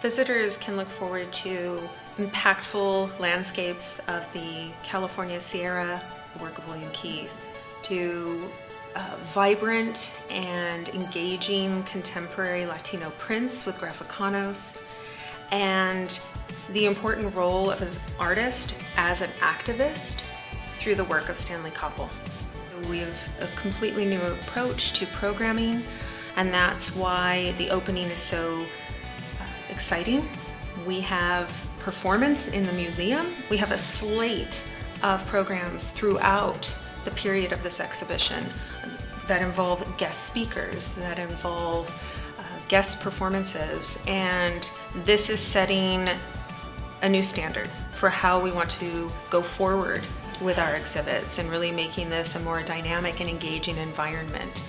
Visitors can look forward to impactful landscapes of the California Sierra, the work of William Keith, to uh, vibrant and engaging contemporary Latino prints with Graphicanos, and the important role of an artist as an activist through the work of Stanley Koppel. We have a completely new approach to programming, and that's why the opening is so exciting. We have performance in the museum. We have a slate of programs throughout the period of this exhibition that involve guest speakers, that involve uh, guest performances, and this is setting a new standard for how we want to go forward with our exhibits and really making this a more dynamic and engaging environment.